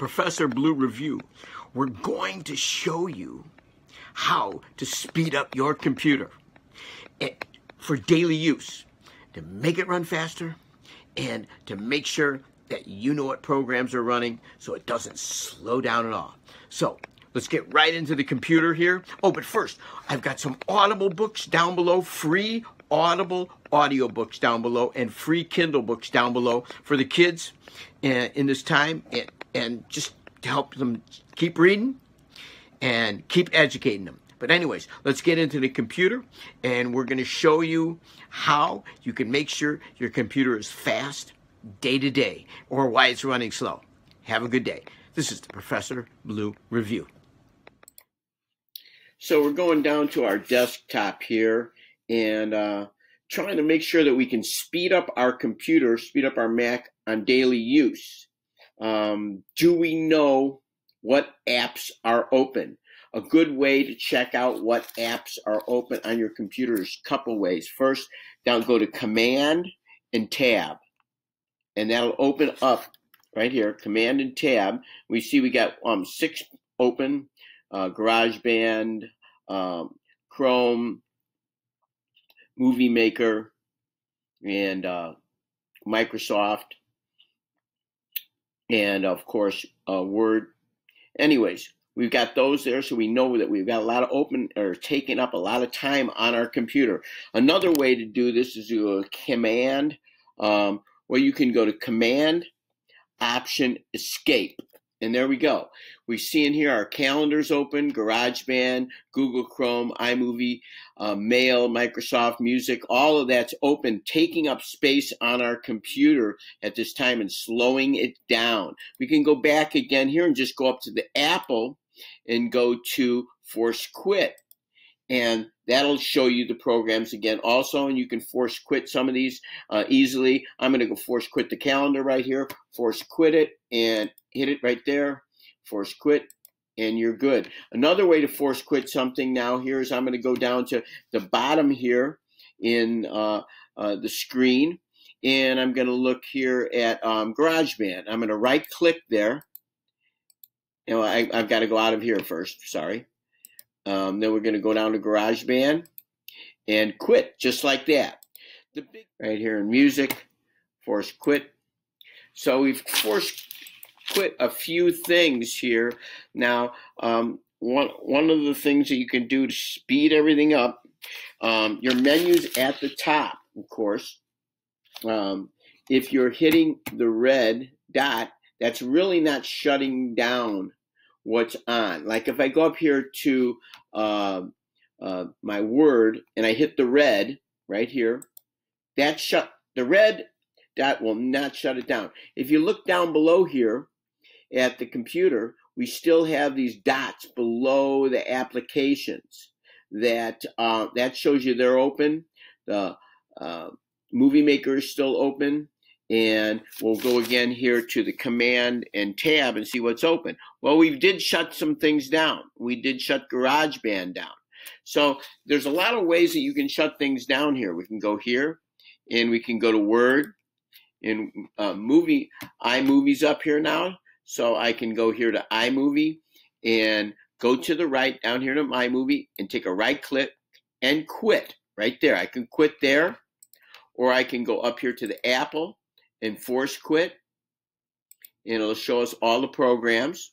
Professor Blue Review, we're going to show you how to speed up your computer eh, for daily use to make it run faster and to make sure that you know what programs are running so it doesn't slow down at all. So let's get right into the computer here. Oh, but first, I've got some Audible books down below, free Audible audiobooks down below, and free Kindle books down below for the kids eh, in this time and, and just to help them keep reading and keep educating them. But anyways, let's get into the computer and we're going to show you how you can make sure your computer is fast day to day or why it's running slow. Have a good day. This is the Professor Blue Review. So we're going down to our desktop here and uh, trying to make sure that we can speed up our computer, speed up our Mac on daily use. Um, do we know what apps are open? A good way to check out what apps are open on your computer is a couple ways. First, down go to Command and Tab, and that'll open up right here. Command and Tab. We see we got um, six open: uh, GarageBand, um, Chrome, Movie Maker, and uh, Microsoft, and of course uh, Word. Anyways, We've got those there, so we know that we've got a lot of open or taking up a lot of time on our computer. Another way to do this is do a command, um, where you can go to Command Option Escape. And there we go. We see in here our calendars open, GarageBand, Google Chrome, iMovie, uh, Mail, Microsoft Music, all of that's open, taking up space on our computer at this time and slowing it down. We can go back again here and just go up to the Apple and go to force quit. And that'll show you the programs again also, and you can force quit some of these uh, easily. I'm going to go force quit the calendar right here, force quit it, and hit it right there, force quit, and you're good. Another way to force quit something now here is I'm going to go down to the bottom here in uh, uh, the screen, and I'm going to look here at um, GarageBand. I'm going to right click there, you know, I, have got to go out of here first. Sorry. Um, then we're going to go down to GarageBand and quit just like that. The big right here in music, force quit. So we've forced quit a few things here. Now, um, one one of the things that you can do to speed everything up, um, your menus at the top, of course. Um, if you're hitting the red dot, that's really not shutting down what's on. Like if I go up here to uh, uh, my word and I hit the red right here, that shut the red dot will not shut it down. If you look down below here at the computer, we still have these dots below the applications that uh, that shows you they're open. The uh, movie maker is still open and we'll go again here to the command and tab and see what's open. Well, we did shut some things down. We did shut GarageBand down. So there's a lot of ways that you can shut things down here. We can go here and we can go to Word and uh, movie iMovie's up here now. So I can go here to iMovie and go to the right down here to iMovie and take a right click and quit right there. I can quit there or I can go up here to the Apple and force quit. And it'll show us all the programs.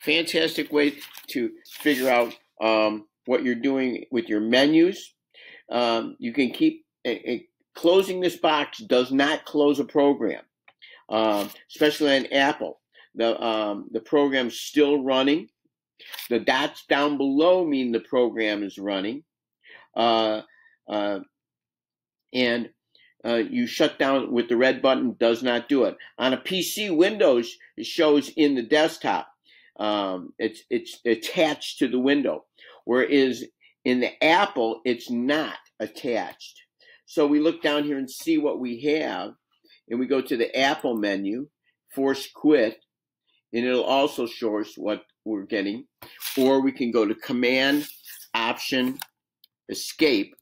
Fantastic way to figure out um, what you're doing with your menus. Um, you can keep a, a, closing this box does not close a program, um, especially on Apple. The um, the program's still running. The dots down below mean the program is running. Uh, uh, and uh, you shut down with the red button does not do it. On a PC, Windows shows in the desktop. Um, it's it's attached to the window, whereas in the Apple, it's not attached. So we look down here and see what we have, and we go to the Apple menu, force quit, and it'll also show us what we're getting. Or we can go to Command Option Escape,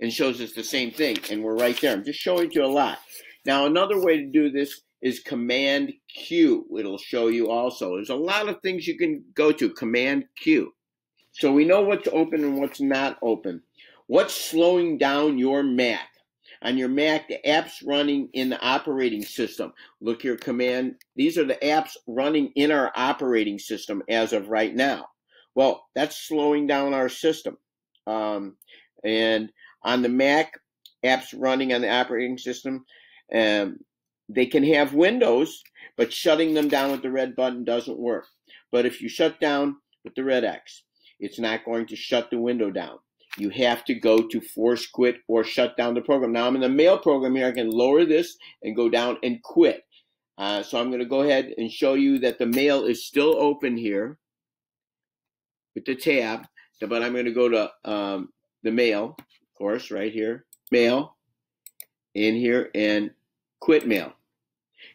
and shows us the same thing. And we're right there. I'm just showing you a lot. Now, another way to do this is Command Q. It'll show you also. There's a lot of things you can go to. Command Q. So we know what's open and what's not open. What's slowing down your Mac? On your Mac, the apps running in the operating system. Look here, Command. These are the apps running in our operating system as of right now. Well, that's slowing down our system. Um, and on the Mac, apps running on the operating system, um, they can have windows, but shutting them down with the red button doesn't work. But if you shut down with the red X, it's not going to shut the window down. You have to go to force quit or shut down the program. Now I'm in the mail program here. I can lower this and go down and quit. Uh, so I'm going to go ahead and show you that the mail is still open here with the tab. But I'm going to go to um, the mail, course, right here. Mail in here and quit mail.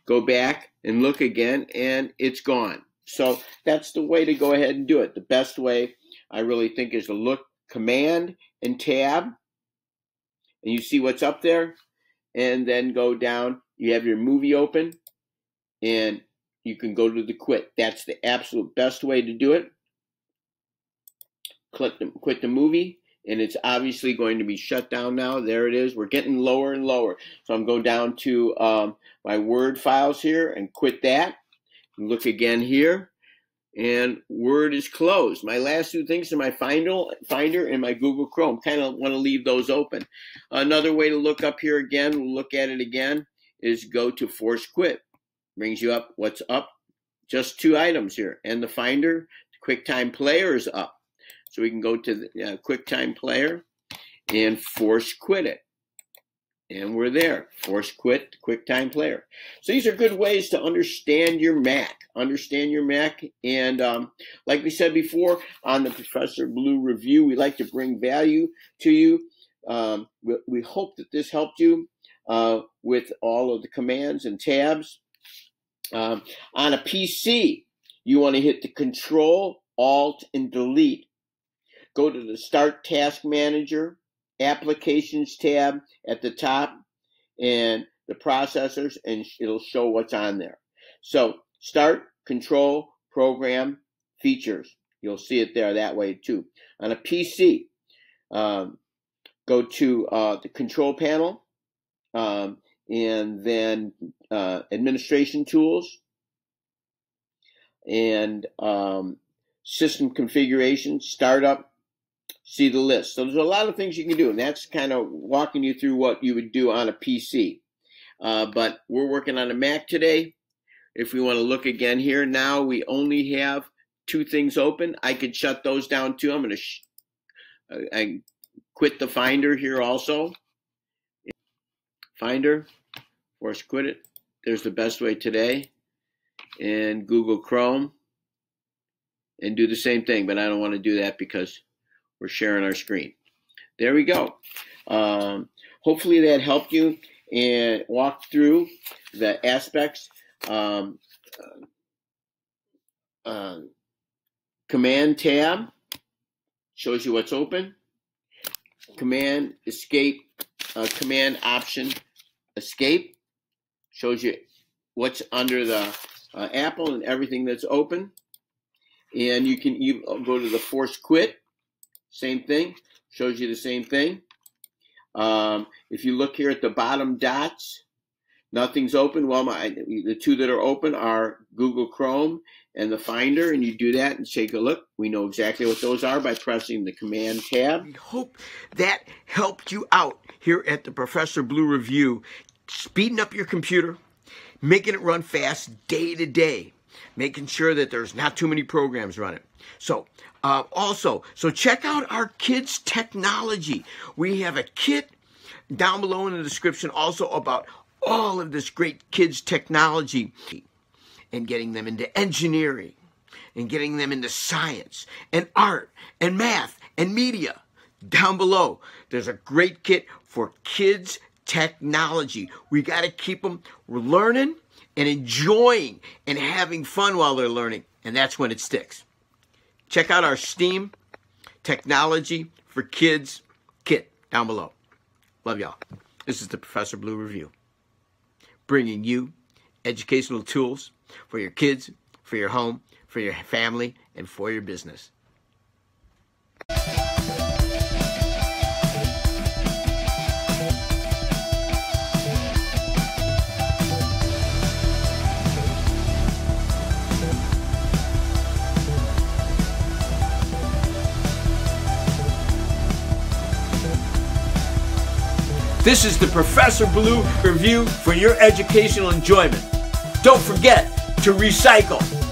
Go back and look again, and it's gone. So that's the way to go ahead and do it. The best way, I really think, is to look Command and Tab, and you see what's up there, and then go down. You have your movie open, and you can go to the quit. That's the absolute best way to do it. Click the, quit the movie, and it's obviously going to be shut down now. There it is. We're getting lower and lower. So I'm going down to um, my Word files here and quit that. Look again here. And Word is closed. My last two things are my Finder, Finder and my Google Chrome. Kind of want to leave those open. Another way to look up here again, look at it again, is go to Force Quit. Brings you up. What's up? Just two items here. And the Finder, QuickTime Player is up. So we can go to the uh, QuickTime Player and force quit it. And we're there. Force quit QuickTime Player. So these are good ways to understand your Mac. Understand your Mac. And um, like we said before on the Professor Blue review, we like to bring value to you. Um, we, we, hope that this helped you uh, with all of the commands and tabs. Um, on a PC, you want to hit the Control, Alt, and Delete Go to the Start Task Manager, Applications tab at the top, and the processors, and it'll show what's on there. So, Start, Control, Program, Features. You'll see it there that way too. On a PC, um, go to uh, the Control Panel, um, and then uh, Administration Tools, and um, System Configuration, Startup, see the list. So there's a lot of things you can do, and that's kind of walking you through what you would do on a PC. Uh, but we're working on a Mac today. If we want to look again here, now we only have two things open. I could shut those down too. I'm going to I quit the Finder here also. Finder, force quit it. There's the best way today. And Google Chrome. And do the same thing, but I don't want to do that because we're sharing our screen. There we go. Um, hopefully that helped you and walk through the aspects. Um, uh, uh, command tab shows you what's open. Command escape, uh, command option escape shows you what's under the uh, Apple and everything that's open. And you can you go to the force quit same thing, shows you the same thing. Um, if you look here at the bottom dots, nothing's open. Well, my, the two that are open are Google Chrome and the Finder, and you do that and take a look. We know exactly what those are by pressing the Command tab. We hope that helped you out here at the Professor Blue Review, speeding up your computer, making it run fast day to day making sure that there's not too many programs running. So, uh, also, so check out our kids' technology. We have a kit down below in the description also about all of this great kids' technology and getting them into engineering and getting them into science and art and math and media. Down below, there's a great kit for kids' technology. We got to keep them learning and enjoying and having fun while they're learning. And that's when it sticks. Check out our STEAM Technology for Kids kit down below. Love y'all. This is the Professor Blue Review, bringing you educational tools for your kids, for your home, for your family, and for your business. This is the Professor Blue review for your educational enjoyment. Don't forget to recycle.